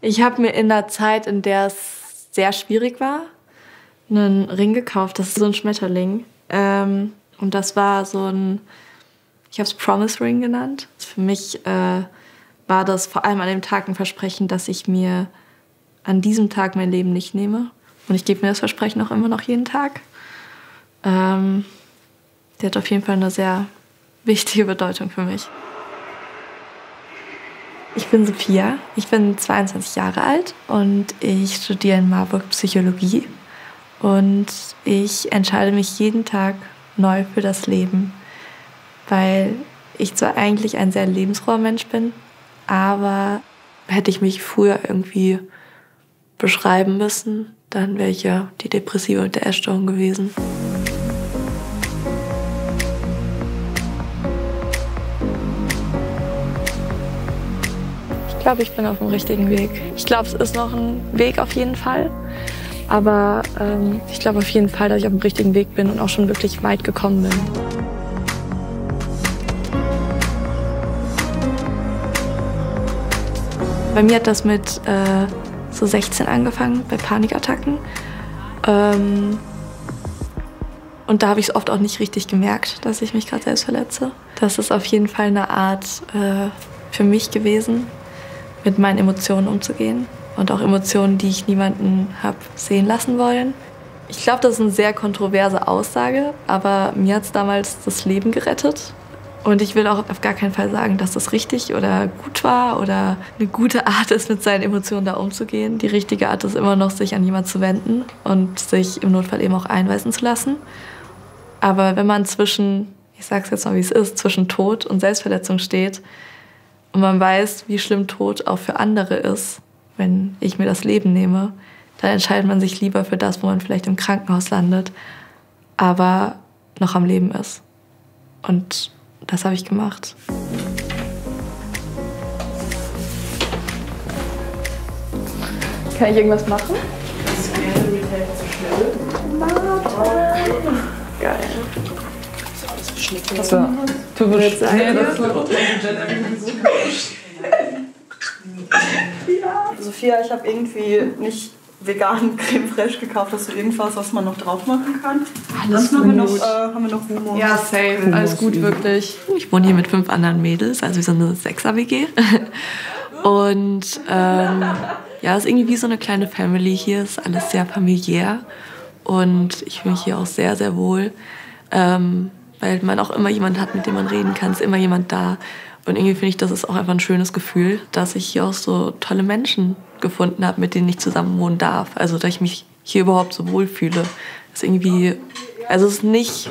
Ich habe mir in der Zeit, in der es sehr schwierig war, einen Ring gekauft. Das ist so ein Schmetterling. Ähm, und das war so ein, ich habe es Promise Ring genannt. Für mich äh, war das vor allem an dem Tag ein Versprechen, dass ich mir an diesem Tag mein Leben nicht nehme. Und ich gebe mir das Versprechen auch immer noch jeden Tag. Ähm, der hat auf jeden Fall eine sehr wichtige Bedeutung für mich. Ich bin Sophia, ich bin 22 Jahre alt und ich studiere in Marburg Psychologie. Und ich entscheide mich jeden Tag neu für das Leben, weil ich zwar eigentlich ein sehr lebensfroher Mensch bin, aber hätte ich mich früher irgendwie beschreiben müssen, dann wäre ich ja die Depressive und der Essstörung gewesen. Glaube, ich bin auf dem richtigen Weg. Ich glaube, es ist noch ein Weg auf jeden Fall. Aber ähm, ich glaube auf jeden Fall, dass ich auf dem richtigen Weg bin und auch schon wirklich weit gekommen bin. Bei mir hat das mit äh, so 16 angefangen, bei Panikattacken. Ähm, und da habe ich es oft auch nicht richtig gemerkt, dass ich mich gerade selbst verletze. Das ist auf jeden Fall eine Art äh, für mich gewesen, mit meinen Emotionen umzugehen und auch Emotionen, die ich niemanden habe sehen lassen wollen. Ich glaube, das ist eine sehr kontroverse Aussage, aber mir hat es damals das Leben gerettet. Und ich will auch auf gar keinen Fall sagen, dass das richtig oder gut war oder eine gute Art ist, mit seinen Emotionen da umzugehen. Die richtige Art ist immer noch, sich an jemanden zu wenden und sich im Notfall eben auch einweisen zu lassen. Aber wenn man zwischen, ich sag's jetzt mal wie es ist, zwischen Tod und Selbstverletzung steht und man weiß, wie schlimm Tod auch für andere ist, wenn ich mir das Leben nehme, dann entscheidet man sich lieber für das, wo man vielleicht im Krankenhaus landet, aber noch am Leben ist. Und das habe ich gemacht. Kann ich irgendwas machen? Das gerne mit helfen zu schnell. Geil. So, willst nee, das ja. Sophia, ich habe irgendwie nicht veganen Creme Fraiche gekauft. Hast du irgendwas, was man noch drauf machen kann? Alles Dann haben wir, noch, äh, haben wir noch Humor. Ja, safe. Alles gut, wirklich. Ich wohne hier mit fünf anderen Mädels, also wie so eine Sechser-WG. Und ähm, ja, es ist irgendwie wie so eine kleine Family hier. Es ist alles sehr familiär. Und ich fühle mich hier auch sehr, sehr wohl. Ähm, weil man auch immer jemanden hat, mit dem man reden kann. Es ist immer jemand da. Und irgendwie finde ich, das ist auch einfach ein schönes Gefühl, dass ich hier auch so tolle Menschen gefunden habe, mit denen ich zusammen wohnen darf. Also, dass ich mich hier überhaupt so wohlfühle. Das ist irgendwie, also es ist nicht,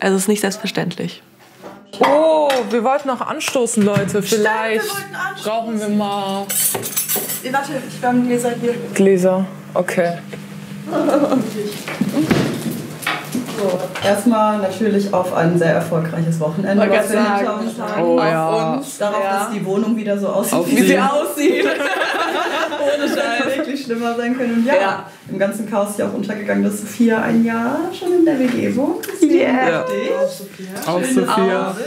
also es ist nicht selbstverständlich. Oh, wir wollten noch anstoßen, Leute. Vielleicht Stimmt, brauchen wir mal Warte, ich habe Gläser hier. Gläser. Okay. So, erstmal natürlich auf ein sehr erfolgreiches Wochenende, was wir hinter sagen. uns haben. Oh auf ja. uns, darauf, Ja. dass die Wohnung wieder so aussieht, Auf wie sie. sie aussieht. Ohne Scheiß. wirklich schlimmer sein können. Und ja, Ja. im ganzen Chaos ist ja auch untergegangen, dass Sophia ein Jahr schon in der WG wohnt. Yeah. heftig. Auf Sophia. Abend.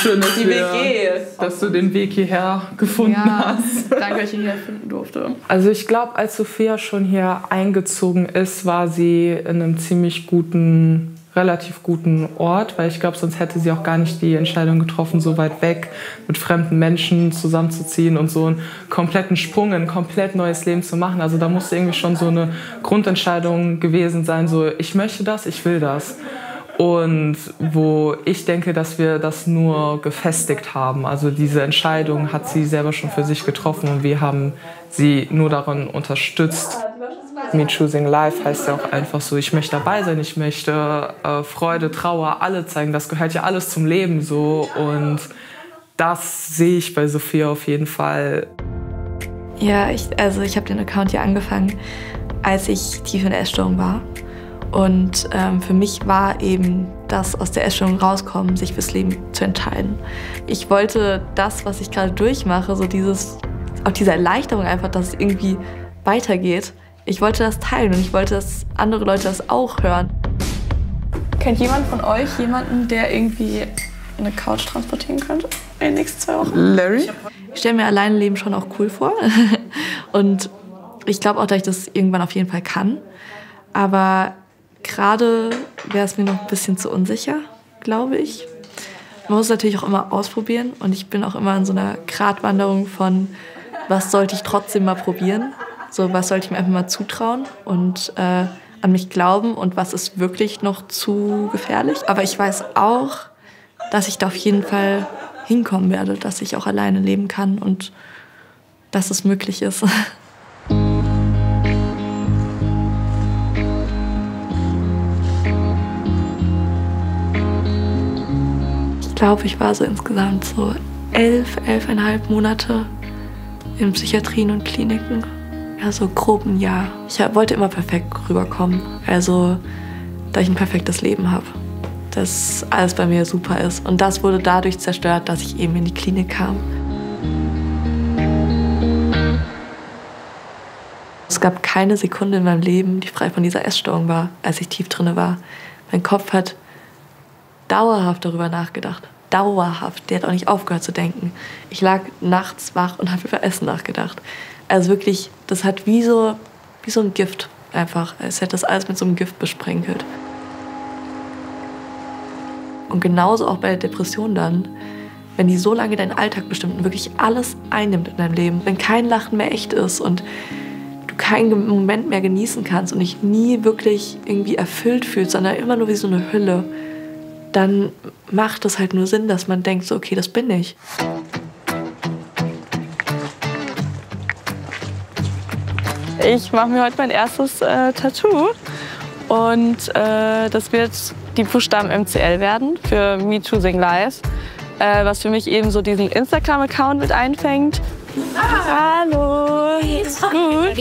Schön, dass, Die wir, WG. dass du den Weg hierher gefunden Ja, hast. danke, dass ich ihn hier finden durfte. Also ich glaube, als Sophia schon hier eingezogen ist, war sie in einem ziemlich guten, relativ guten Ort, weil ich glaube, sonst hätte sie auch gar nicht die Entscheidung getroffen, so weit weg mit fremden Menschen zusammenzuziehen und so einen kompletten Sprung in ein komplett neues Leben zu machen. Also da musste irgendwie schon so eine Grundentscheidung gewesen sein, so ich möchte das, ich will das. Und wo ich denke, dass wir das nur gefestigt haben. Also diese Entscheidung hat sie selber schon für sich getroffen und wir haben sie nur daran unterstützt. Me Choosing Life heißt ja auch einfach so, ich möchte dabei sein, ich möchte äh, Freude, Trauer, alle zeigen. Das gehört ja alles zum Leben so. Und das sehe ich bei Sophia auf jeden Fall. Ja, ich, also ich habe den Account hier angefangen, als ich tief in der Essstörung war. Und ähm, für mich war eben das aus der Essstörung rauskommen, sich fürs Leben zu entscheiden. Ich wollte das, was ich gerade durchmache, so dieses, auch diese Erleichterung einfach, dass es irgendwie weitergeht. Ich wollte das teilen und ich wollte, dass andere Leute das auch hören. Kennt jemand von euch jemanden, der irgendwie eine Couch transportieren könnte in den nächsten zwei Wochen? Larry? Ich stelle mir alleine Leben schon auch cool vor. Und ich glaube auch, dass ich das irgendwann auf jeden Fall kann. Aber gerade wäre es mir noch ein bisschen zu unsicher, glaube ich. Man muss natürlich auch immer ausprobieren und ich bin auch immer in so einer Gratwanderung von, was sollte ich trotzdem mal probieren? So, was sollte ich mir einfach mal zutrauen und äh, an mich glauben und was ist wirklich noch zu gefährlich? Aber ich weiß auch, dass ich da auf jeden Fall hinkommen werde, dass ich auch alleine leben kann und dass es möglich ist. glaube, ich war so insgesamt so elf, elfeinhalb Monate in Psychiatrien und Kliniken. Ja, so grob ein Jahr. Ich wollte immer perfekt rüberkommen. Also, dass ich ein perfektes Leben habe. Dass alles bei mir super ist. Und das wurde dadurch zerstört, dass ich eben in die Klinik kam. Es gab keine Sekunde in meinem Leben, die frei von dieser Essstörung war, als ich tief drinne war. Mein Kopf hat dauerhaft darüber nachgedacht. Dauerhaft. Der hat auch nicht aufgehört zu denken. Ich lag nachts wach und habe über Essen nachgedacht. Also wirklich, das hat wie so, wie so ein Gift einfach. Es hätte das alles mit so einem Gift besprenkelt. Und genauso auch bei der Depression dann. Wenn die so lange deinen Alltag bestimmt und wirklich alles einnimmt in deinem Leben, wenn kein Lachen mehr echt ist und du keinen Moment mehr genießen kannst und dich nie wirklich irgendwie erfüllt fühlst, sondern immer nur wie so eine Hülle, dann macht es halt nur Sinn, dass man denkt, so, okay, das bin ich. Ich mache mir heute mein erstes äh, Tattoo und äh, das wird die Buchstaben MCL werden für Me Choosing Life, äh, was für mich eben so diesen Instagram-Account mit einfängt. Ah. Hallo, It's gut.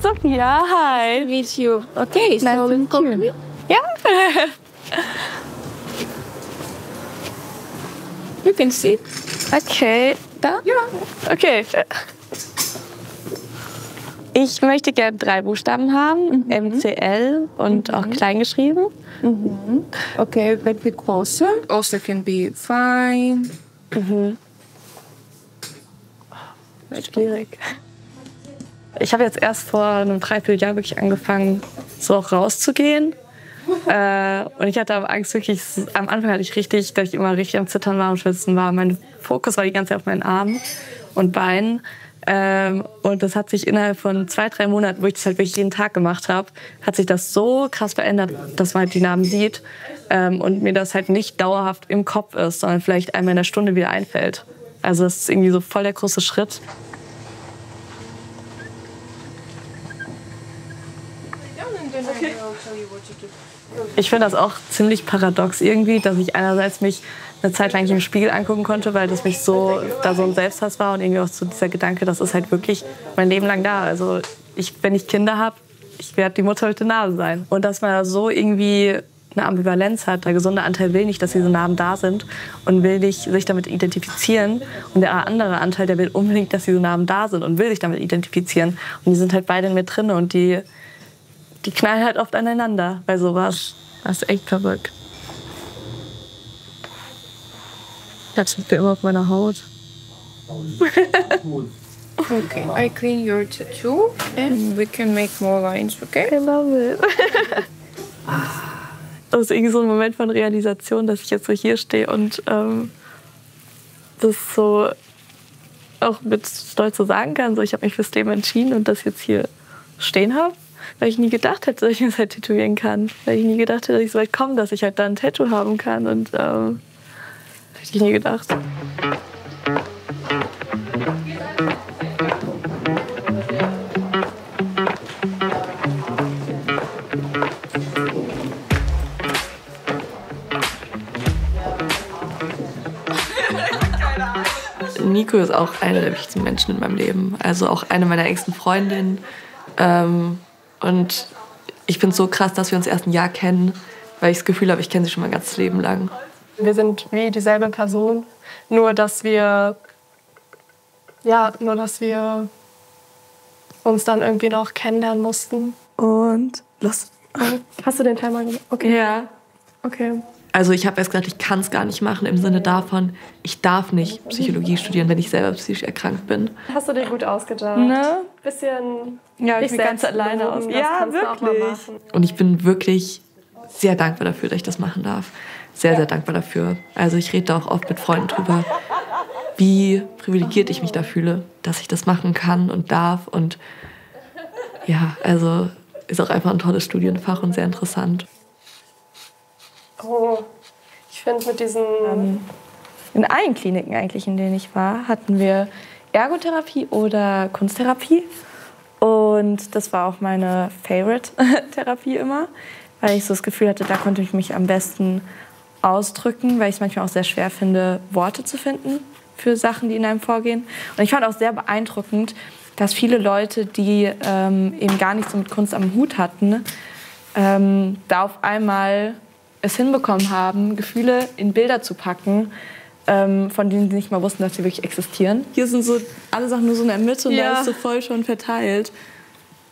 Sophia, hi. Meet you. Okay, Nice so to meet you. Ja. You can sit. Okay, da? Ja. Okay. Ich möchte gerne drei Buchstaben haben, MCL und auch klein geschrieben. Okay, a bit closer. Also can be fine. Schwierig. Ich habe jetzt erst vor einem Dreivierteljahr wirklich angefangen, so auch rauszugehen. Äh, und ich hatte aber Angst wirklich, am Anfang hatte ich richtig, dass ich immer richtig am Zittern war und Schwitzen war. Mein Fokus war die ganze Zeit auf meinen Armen und Beinen. Ähm, und das hat sich innerhalb von zwei, drei Monaten, wo ich das halt wirklich jeden Tag gemacht habe, hat sich das so krass verändert, dass man halt die Namen sieht ähm, und mir das halt nicht dauerhaft im Kopf ist, sondern vielleicht einmal in der Stunde wieder einfällt. Also das ist irgendwie so voll der große Schritt. Ich finde das auch ziemlich paradox irgendwie, dass ich einerseits mich eine Zeit lang nicht im Spiegel angucken konnte, weil das mich so, da so ein Selbsthass war und irgendwie auch so dieser Gedanke, das ist halt wirklich mein Leben lang da. Also ich, wenn ich Kinder habe, ich werde die Mutter mit der Nase sein. Und dass man da so irgendwie eine Ambivalenz hat. Der gesunde Anteil will nicht, dass diese Narben da sind und will nicht sich damit identifizieren. Und der andere Anteil, der will unbedingt, dass diese Narben da sind und will sich damit identifizieren. Und die sind halt beide in mir drin und die, die knallen halt oft aneinander bei sowas. Das ist echt verrückt. Das liegt immer auf meiner Haut. Okay, I clean your tattoo and we can make more lines, okay? I love it. Das ist irgendwie so ein Moment von Realisation, dass ich jetzt so hier stehe und ähm, das so auch mit Stolz so sagen kann. So, ich habe mich fürs Leben entschieden und das jetzt hier stehen habe. Weil ich nie gedacht hätte, dass ich mich halt tätowieren kann. Weil ich nie gedacht hätte, dass ich so weit komme, dass ich halt da ein Tattoo haben kann. Und ähm, hätte ich nie gedacht. Nico ist auch einer der wichtigsten Menschen in meinem Leben. Also auch eine meiner engsten Freundinnen. Ähm, und ich finde es so krass, dass wir uns erst ein Jahr kennen, weil ich das Gefühl habe, ich kenne sie schon mein ganzes Leben lang. Wir sind wie dieselbe Person, nur dass wir ja, nur dass wir uns dann irgendwie noch kennenlernen mussten. Und los. Hast du den Timer gemacht? Okay. Ja. Okay. Also ich habe erst gesagt, ich kann es gar nicht machen im Sinne davon, ich darf nicht Psychologie studieren, wenn ich selber psychisch erkrankt bin. Hast du dir gut ausgedacht? Ne? Bisschen Ja, ich bin ganz alleine belogen, aus. das Ja, wirklich. machen. Und ich bin wirklich sehr dankbar dafür, dass ich das machen darf. Sehr, sehr dankbar dafür. Also ich rede da auch oft mit Freunden drüber, wie privilegiert ich mich da fühle, dass ich das machen kann und darf. Und ja, also ist auch einfach ein tolles Studienfach und sehr interessant. Oh, ich finde mit diesen In allen Kliniken eigentlich, in denen ich war, hatten wir Ergotherapie oder Kunsttherapie. Und das war auch meine Favorite-Therapie immer, weil ich so das Gefühl hatte, da konnte ich mich am besten ausdrücken, weil ich es manchmal auch sehr schwer finde, Worte zu finden für Sachen, die in einem vorgehen. Und ich fand auch sehr beeindruckend, dass viele Leute, die ähm, eben gar nichts mit Kunst am Hut hatten, ähm, da auf einmal es hinbekommen haben, Gefühle in Bilder zu packen, ähm, von denen sie nicht mal wussten, dass sie wirklich existieren. Hier sind so alle Sachen nur so in der Mitte und Ja. da ist so voll schon verteilt.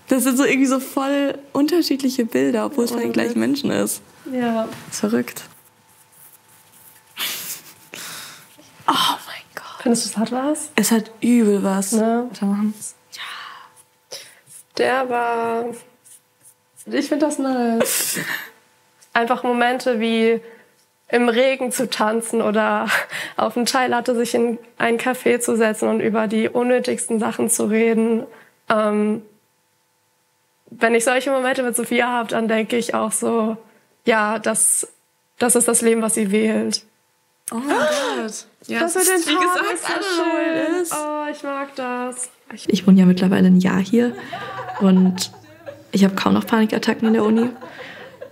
Das sind so irgendwie so voll unterschiedliche Bilder, obwohl es von den gleichen Menschen ist. ja. Verrückt. Oh mein Gott. Findest du, es hat was? Es hat übel was. Ne? Warte mal. Der war. Ich finde das nice. Einfach Momente wie im Regen zu tanzen oder auf einen Chai-Latte sich in ein Café zu setzen und über die unnötigsten Sachen zu reden. Ähm, wenn ich solche Momente mit Sophia habe, dann denke ich auch so, ja, das, das ist das Leben, was sie wählt. Oh mein Gott. Ja, Das mit den wie gesagt, ist so alles schön. ist. Oh, ich mag das. Ich wohne ja mittlerweile ein Jahr hier und ich habe kaum noch Panikattacken in der Uni.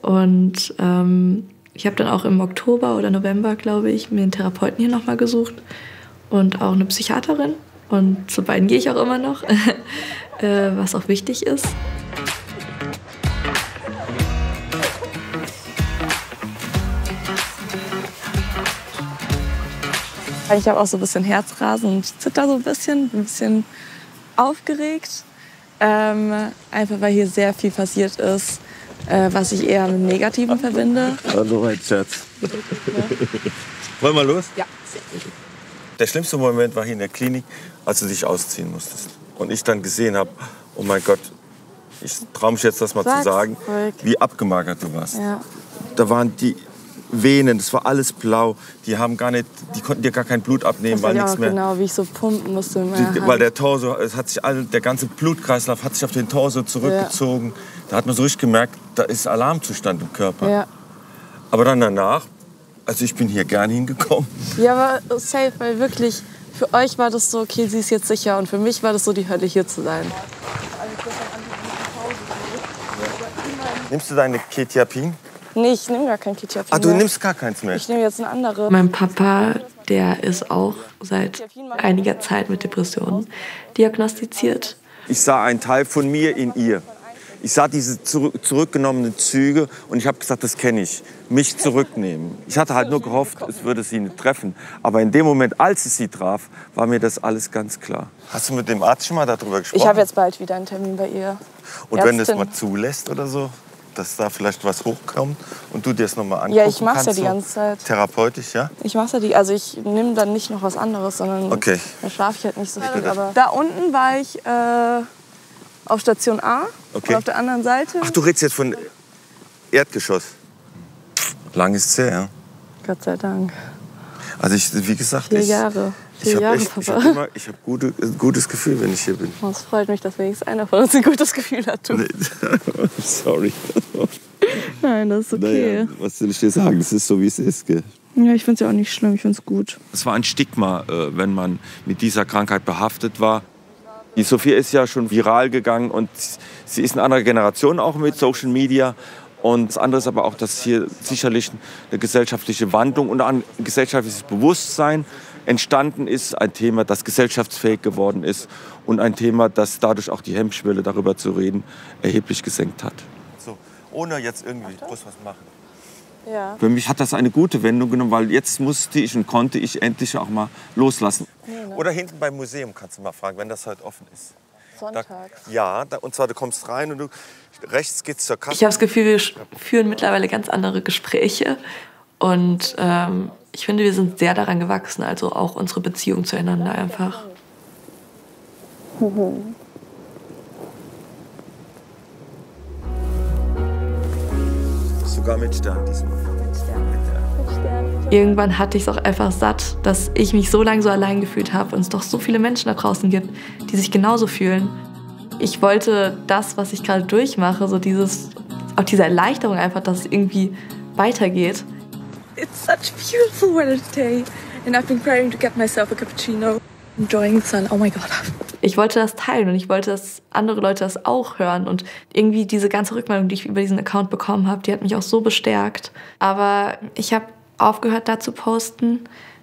Und ähm, ich habe dann auch im Oktober oder November, glaube ich, mir einen Therapeuten hier nochmal gesucht und auch eine Psychiaterin. Und zu beiden gehe ich auch immer noch, äh, was auch wichtig ist. Ich habe auch so ein bisschen Herzrasen und zitter so ein bisschen, ein bisschen aufgeregt. Ähm, einfach weil hier sehr viel passiert ist, äh, was ich eher mit Negativen verbinde. Hallo, mein Schatz. Wollen wir los? Ja. Der schlimmste Moment war hier in der Klinik, als du dich ausziehen musstest. Und ich dann gesehen habe, oh mein Gott, ich traue mich jetzt das mal Sag's zu sagen, ruhig. wie abgemagert du warst. Ja. Da waren die Venen, das war alles blau. Die haben gar nicht, die konnten dir gar kein Blut abnehmen, weil nichts mehr. genau, wie ich so pumpen musste. Die, weil der Torso, es hat sich all, der ganze Blutkreislauf hat sich auf den Torso zurückgezogen. Da hat man so richtig gemerkt, da ist Alarmzustand im Körper. ja. Aber dann danach, also ich bin hier gern hingekommen. ja, aber safe, weil wirklich für euch war das so, okay, sie ist jetzt sicher und für mich war das so die Hölle, hier zu sein. Nimmst du deine Ketiapin? Nee, ich nehme gar kein Ketiapin Ah, du mehr. nimmst gar keins mehr. Ich nehme jetzt eine andere. Mein Papa, der ist auch seit einiger Zeit mit Depressionen diagnostiziert. Ich sah einen Teil von mir in ihr. Ich sah diese zurück, zurückgenommenen Züge und ich habe gesagt, das kenne ich. Mich zurücknehmen. Ich hatte halt nur gehofft, es würde sie nicht treffen. Aber in dem Moment, als es sie traf, war mir das alles ganz klar. Hast du mit dem Arzt schon mal darüber gesprochen? Ich habe jetzt bald wieder einen Termin bei ihr. und wenn du es Ärztin. mal zulässt oder so, dass da vielleicht was hochkommt und du dir es nochmal angucken Ja, ich mach's ja kannst, die so ganze Zeit. Therapeutisch, ja? Ich mache ja die, also ich nehme dann nicht noch was anderes, sondern Okay. da schlafe ich halt nicht so viel. Aber da unten war ich äh, auf Station A Okay. und auf der anderen Seite. Ach, du redest jetzt von Erdgeschoss. Lang ist es her, ja? Gott sei Dank. Also ich, wie gesagt, Vier ich, Jahre. Ich habe echt, ich hab immer, ich habe gute, ein gutes Gefühl, wenn ich hier bin. Oh, Es freut mich, dass wenigstens einer von uns ein gutes Gefühl hat. Du. Sorry. Nein, das ist okay. Naja, was soll ich dir sagen? Das ist so, wie es ist. Gell? Ja, ich finde es ja auch nicht schlimm, ich finde es gut. Es war ein Stigma, äh, wenn man mit dieser Krankheit behaftet war. Die Sophia ist ja schon viral gegangen und sie ist eine andere Generation auch mit Social Media. Und das andere ist aber auch, dass hier sicherlich eine gesellschaftliche Wandlung und ein gesellschaftliches Bewusstsein entstanden ist. Ein Thema, das gesellschaftsfähig geworden ist und ein Thema, das dadurch auch die Hemmschwelle, darüber zu reden, erheblich gesenkt hat. So, ohne jetzt irgendwie groß was machen. Ja. Für mich hat das eine gute Wendung genommen, weil jetzt musste ich und konnte ich endlich auch mal loslassen. Oder hinten beim Museum kannst du mal fragen, wenn das heute offen ist. Da, Sonntag. ja, da, und zwar du kommst rein und du rechts geht's zur Kasse. Ich habe das Gefühl, wir führen mittlerweile ganz andere Gespräche. Und ähm, ich finde, wir sind sehr daran gewachsen, also auch unsere Beziehung zueinander einfach. Mhm. Sogar mit Stern diesmal. Mit Stern. Irgendwann hatte ich es auch einfach satt, dass ich mich so lange so allein gefühlt habe und es doch so viele Menschen da draußen gibt, die sich genauso fühlen. Ich wollte das, was ich gerade durchmache, so dieses, auch diese Erleichterung einfach, dass es irgendwie weitergeht. It's such a beautiful weather today and I've been craving to get myself a cappuccino. Enjoying the sun. Oh my god ich wollte das teilen und ich wollte, dass andere Leute das auch hören. Und irgendwie diese ganze Rückmeldung, die ich über diesen Account bekommen habe, die hat mich auch so bestärkt. Aber ich habe aufgehört, da zu posten.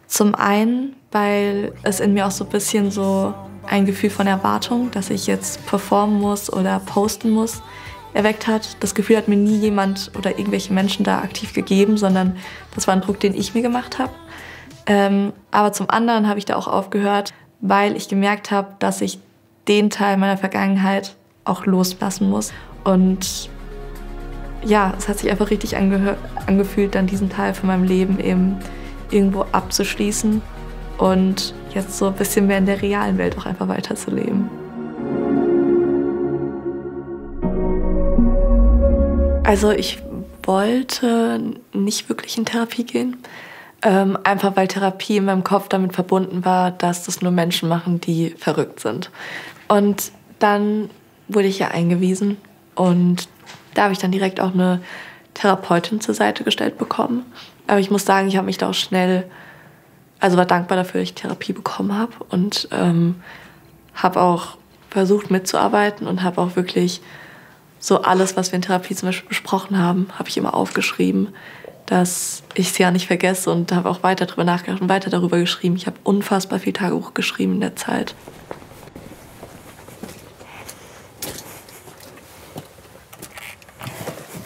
Zum einen, weil es in mir auch so ein bisschen so ein Gefühl von Erwartung, dass ich jetzt performen muss oder posten muss, erweckt hat. Das Gefühl hat mir nie jemand oder irgendwelche Menschen da aktiv gegeben, sondern das war ein Druck, den ich mir gemacht habe. Ähm, aber zum anderen habe ich da auch aufgehört, weil ich gemerkt habe, dass ich den Teil meiner Vergangenheit auch loslassen muss. Und ja, es hat sich einfach richtig angefühlt, dann diesen Teil von meinem Leben eben irgendwo abzuschließen und jetzt so ein bisschen mehr in der realen Welt auch einfach weiterzuleben. Also ich wollte nicht wirklich in Therapie gehen. Ähm, einfach weil Therapie in meinem Kopf damit verbunden war, dass das nur Menschen machen, die verrückt sind. Und dann wurde ich ja eingewiesen und da habe ich dann direkt auch eine Therapeutin zur Seite gestellt bekommen. Aber ich muss sagen, ich habe mich da auch schnell, also war dankbar dafür, dass ich Therapie bekommen habe und ähm, habe auch versucht mitzuarbeiten und habe auch wirklich so alles, was wir in Therapie zum Beispiel besprochen haben, habe ich immer aufgeschrieben dass ich es ja nicht vergesse und habe auch weiter darüber nachgedacht und weiter darüber geschrieben. Ich habe unfassbar viel Tagebuch geschrieben in der Zeit.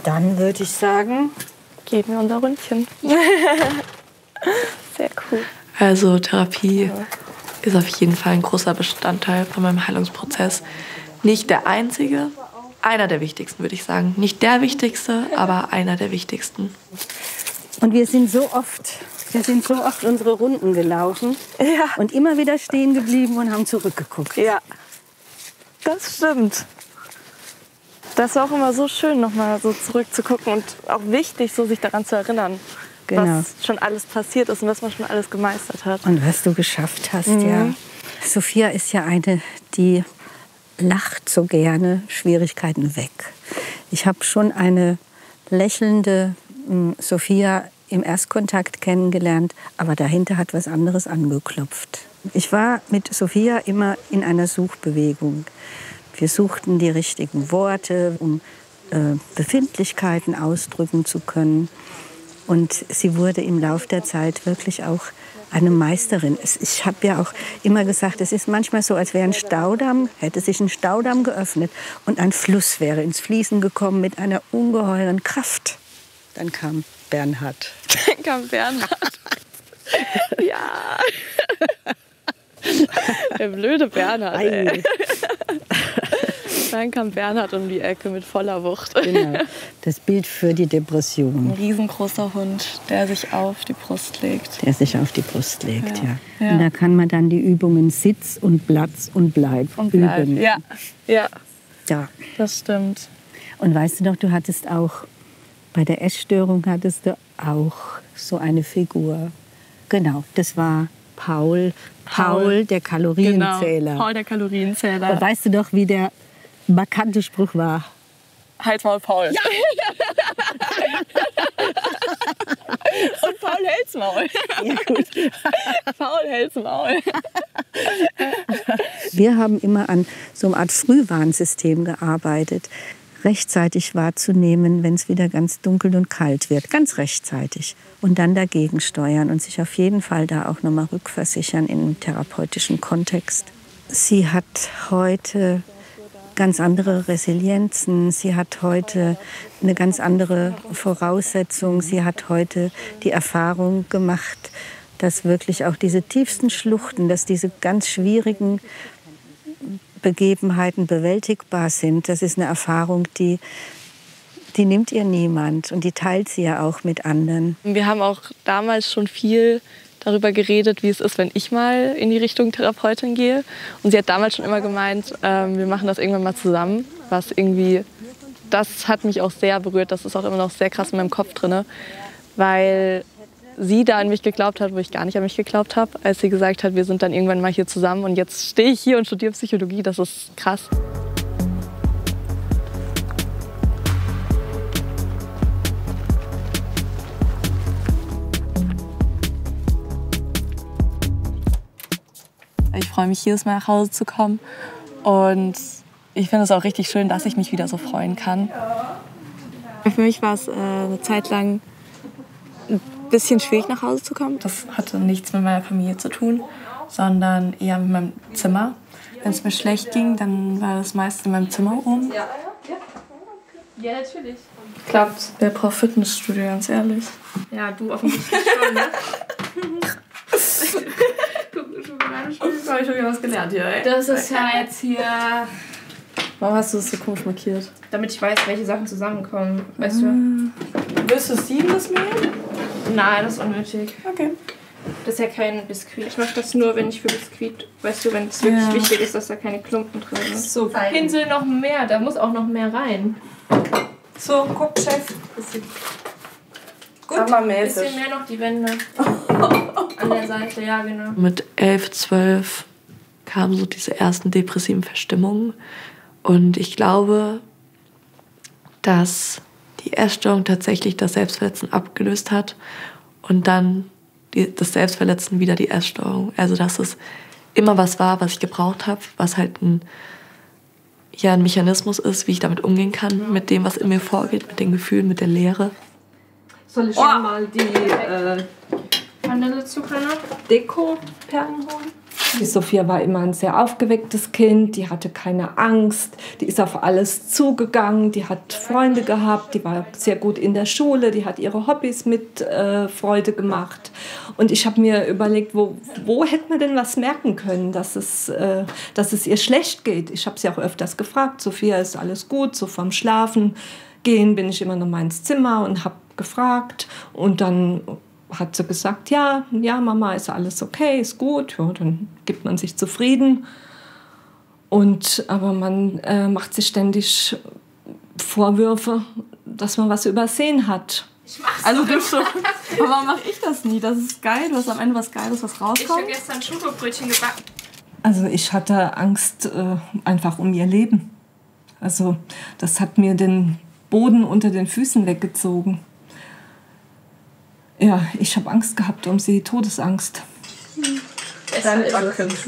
Dann würde ich sagen, geben wir unser Ründchen. Sehr cool. Also Therapie ja. ist auf jeden Fall ein großer Bestandteil von meinem Heilungsprozess. Nicht der einzige, einer der wichtigsten, würde ich sagen. Nicht der wichtigste, aber einer der wichtigsten. Und wir sind so oft, wir sind so oft unsere Runden gelaufen ja. und immer wieder stehen geblieben und haben zurückgeguckt. Ja, das stimmt. Das war auch immer so schön, nochmal so zurückzugucken und auch wichtig, so sich daran zu erinnern, genau. was schon alles passiert ist und was man schon alles gemeistert hat. Und was du geschafft hast, mhm. ja. Sophia ist ja eine, die lacht so gerne Schwierigkeiten weg. Ich habe schon eine lächelnde hm, Sophia im Erstkontakt kennengelernt, aber dahinter hat was anderes angeklopft. Ich war mit Sophia immer in einer Suchbewegung. Wir suchten die richtigen Worte, um äh, Befindlichkeiten ausdrücken zu können. Und sie wurde im Laufe der Zeit wirklich auch eine Meisterin. Ich habe ja auch immer gesagt, es ist manchmal so, als wäre ein Staudamm, hätte sich ein Staudamm geöffnet und ein Fluss wäre ins Fließen gekommen mit einer ungeheuren Kraft. Dann kam Bernhard. Dann kam Bernhard. ja. Der blöde Bernhard. Ey. Dann kam Bernhard um die Ecke mit voller Wucht. Genau. Das Bild für die Depression. Ein riesengroßer Hund, der sich auf die Brust legt. Der sich auf die Brust legt, ja. ja. ja. Und da kann man dann die Übungen Sitz und Platz und Bleib, und Bleib. üben. Ja. ja, ja, das stimmt. Und weißt du doch, du hattest auch, bei der Essstörung hattest du auch so eine Figur. Genau, das war Paul, Paul, Paul der Kalorienzähler. Genau, Paul der Kalorienzähler. Und weißt du doch, wie der markante Spruch war? Halt Maul, Paul. Ja. Und Paul hält's Maul. Ja, gut. Paul hält's Maul. Wir haben immer an so einer Art Frühwarnsystem gearbeitet. Rechtzeitig wahrzunehmen, wenn es wieder ganz dunkel und kalt wird. Ganz rechtzeitig. Und dann dagegen steuern und sich auf jeden Fall da auch nochmal rückversichern im therapeutischen Kontext. Sie hat heute ganz andere Resilienzen. Sie hat heute eine ganz andere Voraussetzung. Sie hat heute die Erfahrung gemacht, dass wirklich auch diese tiefsten Schluchten, dass diese ganz schwierigen Begebenheiten bewältigbar sind. Das ist eine Erfahrung, die die nimmt ihr niemand und die teilt sie ja auch mit anderen. Wir haben auch damals schon viel darüber geredet, wie es ist, wenn ich mal in die Richtung Therapeutin gehe. Und sie hat damals schon immer gemeint, ähm, wir machen das irgendwann mal zusammen, was irgendwie, das hat mich auch sehr berührt. Das ist auch immer noch sehr krass in meinem Kopf drin, weil sie da an mich geglaubt hat, wo ich gar nicht an mich geglaubt habe, als sie gesagt hat, wir sind dann irgendwann mal hier zusammen und jetzt stehe ich hier und studiere Psychologie. Das ist krass. Freue mich jedes Mal nach Hause zu kommen und ich finde es auch richtig schön, dass ich mich wieder so freuen kann. Für mich war es äh, eine Zeit lang ein bisschen schwierig nach Hause zu kommen. Das hatte nichts mit meiner Familie zu tun, sondern eher mit meinem Zimmer. Wenn es mir schlecht ging, dann war das meist in meinem Zimmer oben. Ja, ja natürlich. Klappt. Wer braucht Fitnessstudio, ganz ehrlich? Ja, du offensichtlich schon, ne? habe ich schon wieder was gelernt hier, ey. Das ist ja jetzt hier. Warum hast du das so komisch markiert? Damit ich weiß, welche Sachen zusammenkommen. Weißt du? Willst du siebendes Mehl? Nein, das ist unnötig. Okay. Das ist ja kein Biskuit. Ich mache das nur, wenn ich für Biskuit, weißt du, wenn es wirklich Ja. wichtig ist, dass da keine Klumpen drin sind. So, Pinsel noch mehr, da muss auch noch mehr rein. So, guck, Chef. Gut. Mäßig. Bisschen mehr noch die Wände. An der Seite, ja, genau. Mit 11, 12 kamen so diese ersten depressiven Verstimmungen. Und ich glaube, dass die Essstörung tatsächlich das Selbstverletzen abgelöst hat und dann die, das Selbstverletzen wieder die Essstörung. Also dass es immer was war, was ich gebraucht habe, was halt ein, ja, ein Mechanismus ist, wie ich damit umgehen kann, mit dem, was in mir vorgeht, mit den Gefühlen, mit der Leere. Soll ich schon mal die äh, Vanillezucker noch? Deko-Perlen holen? Die Sophia war immer ein sehr aufgewecktes Kind, die hatte keine Angst, die ist auf alles zugegangen, die hat Freunde gehabt, die war sehr gut in der Schule, die hat ihre Hobbys mit äh, Freude gemacht. Und ich habe mir überlegt, wo, wo hätte man denn was merken können, dass es, äh, dass es ihr schlecht geht. Ich habe sie auch öfters gefragt, Sophia, ist alles gut, so vom Schlafen gehen bin ich immer noch mal ins Zimmer und habe gefragt und dann hat sie gesagt, ja, ja, Mama, ist alles okay, ist gut. Ja, dann gibt man sich zufrieden. Und, aber man äh, macht sich ständig Vorwürfe, dass man was übersehen hat. Also du schon. Aber warum mache ich das nie? Das ist geil. Du hast am Ende was Geiles, was Ich habe rauskommt. gestern Schokobrötchen gebacken. Also ich hatte Angst äh, einfach um ihr Leben. Also das hat mir den Boden unter den Füßen weggezogen. Ja, ich habe Angst gehabt um sie, Todesangst. Dann ist es.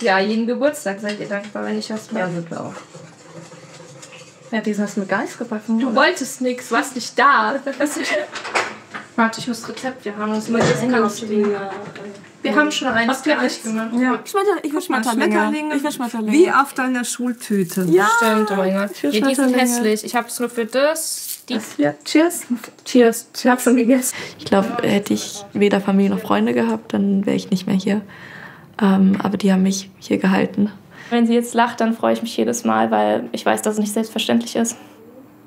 Ja, jeden Geburtstag seid ihr dankbar, wenn ich was mache. Ja, sind wir auch. Ja, diesen hast du mit Geist gebacken. Du wolltest nichts, du warst nicht da. Warte, ich muss Rezept. Wir haben uns mal das aufschrieben. Wir haben schon eins fertig gemacht. Ja. Ich will Schmetterlinge. Ich will Schmetterlinge. Wie auf deiner Schultüte. Ja. Stimmt, oh mein Gott. Für Ja, die sind Schmetterlinge. hässlich. Ich habe es nur für das. Die. Ja, cheers. Cheers. Ich habe schon gegessen. Ich glaube, hätte ich weder Familie noch Freunde gehabt, dann wäre ich nicht mehr hier. Ähm, aber die haben mich hier gehalten. Wenn sie jetzt lacht, dann freue ich mich jedes Mal, weil ich weiß, dass es nicht selbstverständlich ist.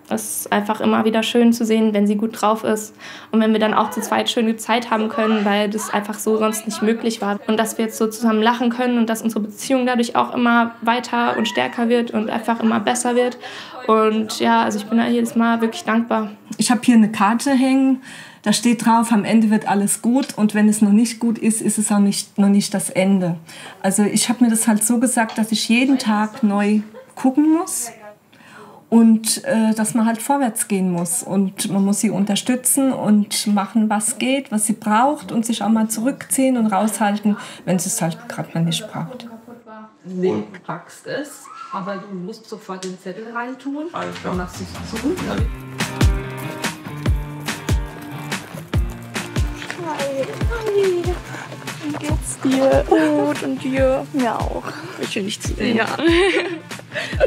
Es ist einfach immer wieder schön zu sehen, wenn sie gut drauf ist. Und wenn wir dann auch zu zweit schöne Zeit haben können, weil das einfach so sonst nicht möglich war. Und dass wir jetzt so zusammen lachen können und dass unsere Beziehung dadurch auch immer weiter und stärker wird und einfach immer besser wird. Und ja, also ich bin da jedes Mal wirklich dankbar. Ich habe hier eine Karte hängen. Da steht drauf, am Ende wird alles gut und wenn es noch nicht gut ist, ist es auch nicht, noch nicht das Ende. Also ich habe mir das halt so gesagt, dass ich jeden Tag neu gucken muss und äh, dass man halt vorwärts gehen muss und man muss sie unterstützen und machen, was geht, was sie braucht und sich auch mal zurückziehen und raushalten, wenn sie es halt gerade mal nicht braucht. Nee, du packst es, aber du musst sofort den Zettel reintun. Dann machst du es zu. Wie geht's dir? Gut, und dir? Mir auch. Ich will nicht zu sehen. Ja.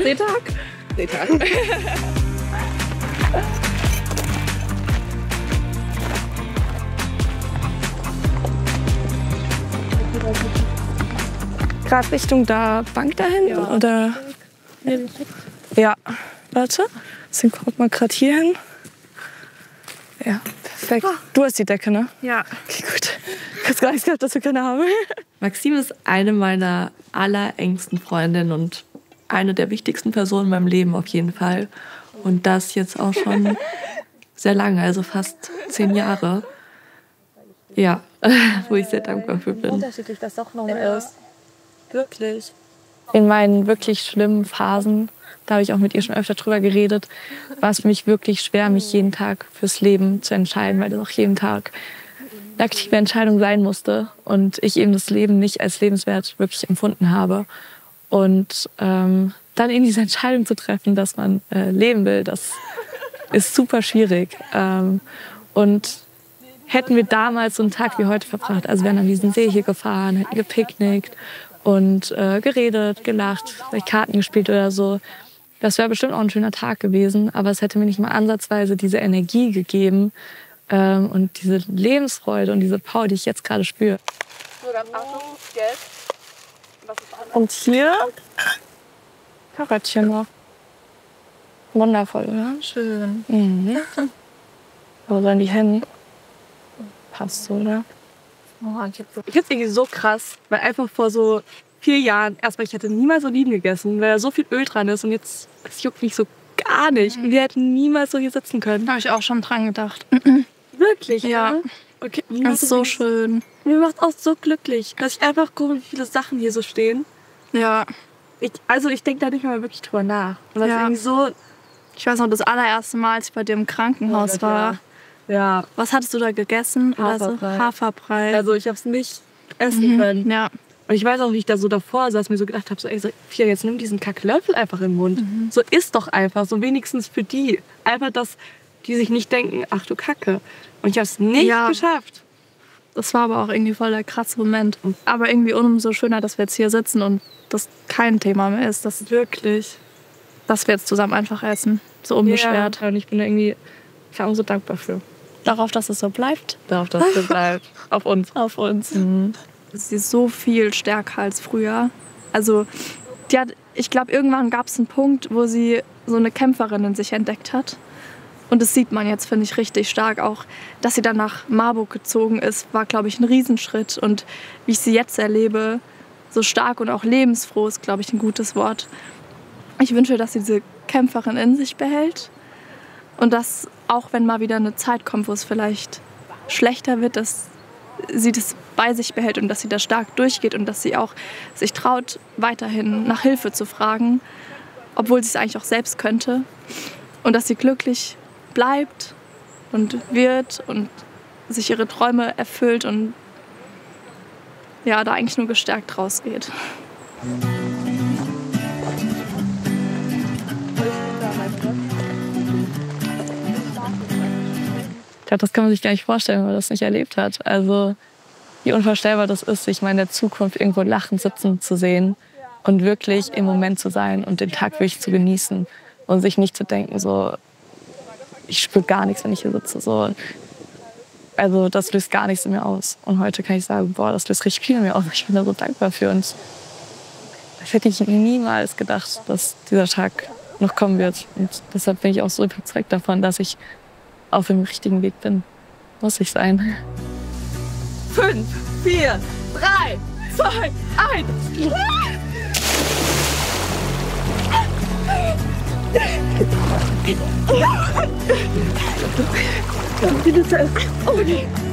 Sehtag? Sehtag. Gerade Richtung da Bank dahin? Oder? Ja. Warte. Deswegen kommt mal gerade hier hin. Ja, perfekt. Du hast die Decke, ne? Ja. Okay, gut. Ich hab's gar nicht gehabt, dass wir keine haben. Maxim ist eine meiner allerengsten Freundinnen und eine der wichtigsten Personen in meinem Leben auf jeden Fall. Und das jetzt auch schon sehr lange, also fast zehn Jahre. Ja, wo ich sehr dankbar für bin. unterschiedlich das doch nochmal ist. Wirklich. In meinen wirklich schlimmen Phasen, da habe ich auch mit ihr schon öfter drüber geredet, war es für mich wirklich schwer, mich jeden Tag fürs Leben zu entscheiden, weil das auch jeden Tag eine aktive Entscheidung sein musste und ich eben das Leben nicht als lebenswert wirklich empfunden habe. Und ähm, dann in diese Entscheidung zu treffen, dass man äh, leben will, das ist super schwierig. Ähm, und hätten wir damals so einen Tag wie heute verbracht, also wären an diesen See hier gefahren, hätten gepicknickt und äh, geredet, gelacht, vielleicht Karten gespielt oder so. Das wäre bestimmt auch ein schöner Tag gewesen, aber es hätte mir nicht mal ansatzweise diese Energie gegeben ähm, und diese Lebensfreude und diese Power, die ich jetzt gerade spüre. Und hier Karottchen noch. Wundervoll, oder? Schön. Mhm. Wo sollen die hin? Passt so, oder? Oh, ich finde irgendwie so krass, weil einfach vor so vier Jahren, erstmal, ich hätte niemals so Oliven gegessen, weil da so viel Öl dran ist und jetzt, es juckt mich so gar nicht. Wir hätten niemals so hier sitzen können. Habe ich auch schon dran gedacht. Wirklich? Ja. ne? Okay. Das ist so schön. Mir macht auch so glücklich, dass ich einfach gucke, wie viele Sachen hier so stehen. Ja. Ich, also ich denke da nicht mal wirklich drüber nach. Und das Ja. ist irgendwie so. Ich weiß noch, das allererste Mal, als ich bei dir im Krankenhaus Oh Gott, war. Ja. Was hattest du da gegessen? Oder so? Haferbrei. Haferbrei. Also ich habe es nicht essen Mhm. können. Ja. Und ich weiß auch, wie ich da so davor saß, mir so gedacht habe, so, ey, Sophia, jetzt nimm diesen Kacklöffel einfach in den Mund. Mhm. So ist doch einfach, so wenigstens für die. Einfach, dass die sich nicht denken, ach du Kacke. Und ich habe es nicht Ja. geschafft. Das war aber auch irgendwie voll der krasse Moment. Aber irgendwie umso schöner, dass wir jetzt hier sitzen und das kein Thema mehr ist. Dass, Wirklich. dass wir jetzt zusammen einfach essen. So unbeschwert. Ja, und ich bin da irgendwie ich bin so dankbar für. Darauf, dass es so bleibt. Darauf, dass es bleibt. Auf uns. Auf uns. Sie ist so viel stärker als früher. Also, die hat, ich glaube, irgendwann gab es einen Punkt, wo sie so eine Kämpferin in sich entdeckt hat. Und das sieht man jetzt, finde ich, richtig stark. Auch, dass sie dann nach Marburg gezogen ist, war, glaube ich, ein Riesenschritt. Und wie ich sie jetzt erlebe, so stark und auch lebensfroh ist, glaube ich, ein gutes Wort. Ich wünsche, dass sie diese Kämpferin in sich behält. Und dass, auch wenn mal wieder eine Zeit kommt, wo es vielleicht schlechter wird, dass sie das bei sich behält und dass sie da stark durchgeht und dass sie auch sich traut, weiterhin nach Hilfe zu fragen, obwohl sie es eigentlich auch selbst könnte. Und dass sie glücklich bleibt und wird und sich ihre Träume erfüllt und ja, da eigentlich nur gestärkt rausgeht. Ich glaube, das kann man sich gar nicht vorstellen, wenn man das nicht erlebt hat. Also, wie unvorstellbar das ist, sich mal in der Zukunft irgendwo lachend sitzen zu sehen und wirklich im Moment zu sein und den Tag wirklich zu genießen und sich nicht zu denken, so, ich spüre gar nichts, wenn ich hier sitze. So. Also, das löst gar nichts in mir aus. Und heute kann ich sagen, boah, das löst richtig viel in mir aus. Ich bin da so dankbar für uns. Das hätte ich niemals gedacht, dass dieser Tag noch kommen wird. Und deshalb bin ich auch so überzeugt davon, dass ich auf dem richtigen Weg bin. Muss ich sein. Fünf, vier, drei, zwei, eins. Oh nee.